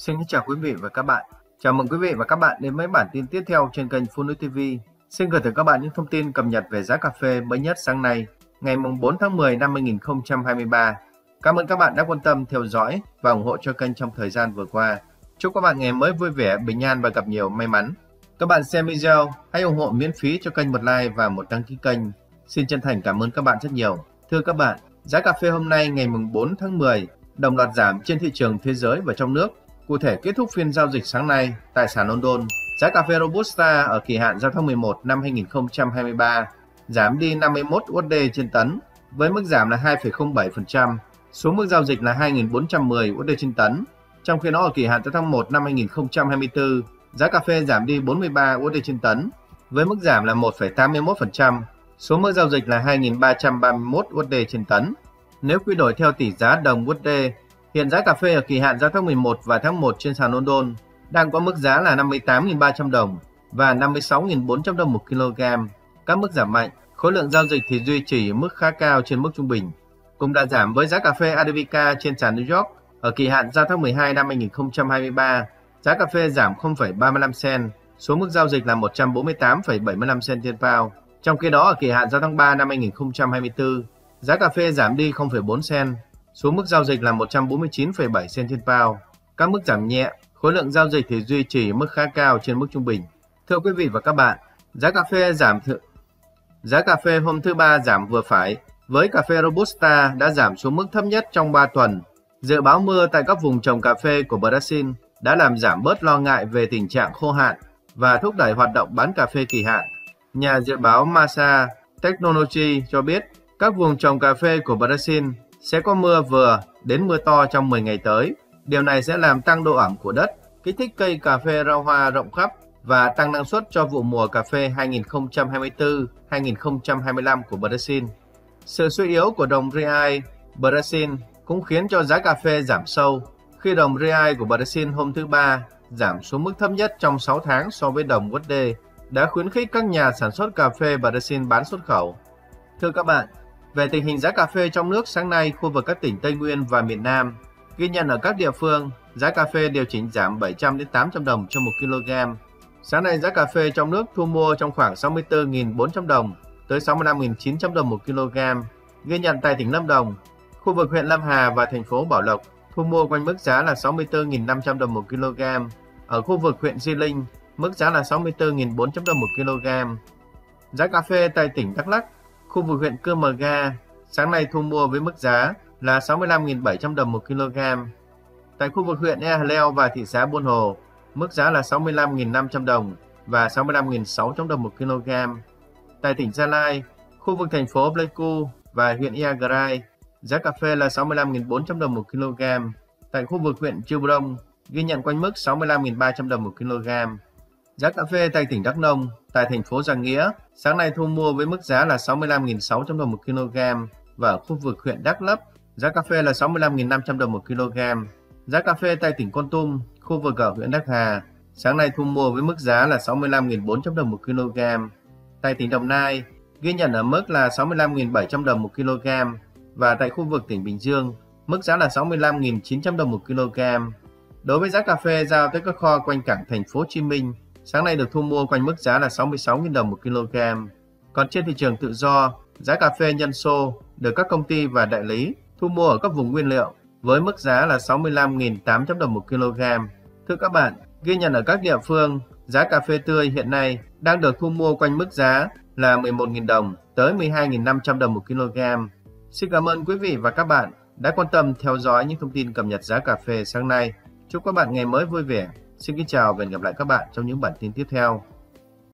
Xin chào quý vị và các bạn. Chào mừng quý vị và các bạn đến với bản tin tiếp theo trên kênh Full TV. Xin gửi tới các bạn những thông tin cập nhật về giá cà phê mới nhất sáng nay, ngày 4 tháng 10 năm 2023. Cảm ơn các bạn đã quan tâm theo dõi và ủng hộ cho kênh trong thời gian vừa qua. Chúc các bạn ngày mới vui vẻ, bình an và gặp nhiều may mắn. Các bạn xem video, hãy ủng hộ miễn phí cho kênh một like và một đăng ký kênh. Xin chân thành cảm ơn các bạn rất nhiều. Thưa các bạn, giá cà phê hôm nay ngày 4 tháng 10 đồng loạt giảm trên thị trường thế giới và trong nước. Cụ thể kết thúc phiên giao dịch sáng nay tại sàn London, giá cà phê Robusta ở kỳ hạn giao tháng 11 năm 2023 giảm đi 51 USD trên tấn với mức giảm là 2,07% xuống mức giao dịch là 2.410 USD trên tấn. Trong khi đó ở kỳ hạn tới tháng 1 năm 2024, giá cà phê giảm đi 43 USD trên tấn với mức giảm là 1,81% xuống mức giao dịch là 2.331 USD trên tấn. Nếu quy đổi theo tỷ giá đồng USD, hiện giá cà phê ở kỳ hạn giao tháng 11 và tháng 1 trên sàn London đang có mức giá là 58.300 đồng và 56.400 đồng một kg. Các mức giảm mạnh, khối lượng giao dịch thì duy trì mức khá cao trên mức trung bình. Cũng đã giảm với giá cà phê Arabica trên sàn New York ở kỳ hạn giao tháng 12 năm 2023, giá cà phê giảm 0,35 cent xuống mức giao dịch là 148,75 cent trên pound. Trong khi đó ở kỳ hạn giao tháng 3 năm 2024, Giá cà phê giảm đi 0,4 sen, xuống mức giao dịch là 149,7 sen trên pound. Các mức giảm nhẹ, khối lượng giao dịch thì duy trì mức khá cao trên mức trung bình. Thưa quý vị và các bạn, giá cà phê giảm th... giá cà phê hôm thứ ba giảm vừa phải, với cà phê Robusta đã giảm xuống mức thấp nhất trong 3 tuần. Dự báo mưa tại các vùng trồng cà phê của Brazil đã làm giảm bớt lo ngại về tình trạng khô hạn và thúc đẩy hoạt động bán cà phê kỳ hạn. Nhà dự báo Masa Technology cho biết các vùng trồng cà phê của Brazil sẽ có mưa vừa đến mưa to trong 10 ngày tới. Điều này sẽ làm tăng độ ẩm của đất, kích thích cây cà phê ra hoa rộng khắp và tăng năng suất cho vụ mùa cà phê 2024-2025 của Brazil. Sự suy yếu của đồng real Brazil cũng khiến cho giá cà phê giảm sâu khi đồng real của Brazil hôm thứ Ba giảm xuống mức thấp nhất trong 6 tháng so với đồng USD đã khuyến khích các nhà sản xuất cà phê Brazil bán xuất khẩu. Thưa các bạn, về tình hình giá cà phê trong nước sáng nay, khu vực các tỉnh Tây Nguyên và miền Nam, ghi nhận ở các địa phương, giá cà phê điều chỉnh giảm 700 đến 800 đồng cho 1 kg. Sáng nay giá cà phê trong nước thu mua trong khoảng 64.400 đồng tới 65.900 đồng 1 kg. Ghi nhận tại tỉnh Lâm Đồng, khu vực huyện Lâm Hà và thành phố Bảo Lộc thu mua quanh mức giá là 64.500 đồng 1 kg. Ở khu vực huyện Di Linh, mức giá là 64.400 đồng 1 kg. Giá cà phê tại tỉnh Đắk Lắk Khu vực huyện Cư Mờ Ga sáng nay thu mua với mức giá là 65.700 đồng một kg. Tại khu vực huyện Ea Leo và thị xã Buôn Hồ, mức giá là 65.500 đồng và 65.600 đồng một kg. Tại tỉnh Gia Lai, khu vực thành phố Pleiku và huyện Iagrai, giá cà phê là 65.400 đồng một kg. Tại khu vực huyện Chư Brông, ghi nhận quanh mức 65.300 đồng một kg. Giá cà phê tại tỉnh Đắk Nông, tại thành phố Giang Nghĩa, sáng nay thu mua với mức giá là 65.600 đồng một kg và ở khu vực huyện Đắk Lấp, giá cà phê là 65.500 đồng một kg. Giá cà phê tại tỉnh Con Tum, khu vực ở huyện Đắk Hà, sáng nay thu mua với mức giá là 65.400 đồng một kg. Tại tỉnh Đồng Nai, ghi nhận ở mức là 65.700 đồng một kg và tại khu vực tỉnh Bình Dương, mức giá là 65.900 đồng một kg. Đối với giá cà phê giao tới các kho quanh cảng thành phố Hồ Chí Minh, Sáng nay được thu mua quanh mức giá là 66.000 đồng một kg. Còn trên thị trường tự do, giá cà phê nhân xô được các công ty và đại lý thu mua ở các vùng nguyên liệu với mức giá là 65.800 đồng một kg. Thưa các bạn, ghi nhận ở các địa phương, giá cà phê tươi hiện nay đang được thu mua quanh mức giá là 11.000 đồng tới 12.500 đồng một kg. Xin cảm ơn quý vị và các bạn đã quan tâm theo dõi những thông tin cập nhật giá cà phê sáng nay. Chúc các bạn ngày mới vui vẻ. Xin kính chào và hẹn gặp lại các bạn trong những bản tin tiếp theo.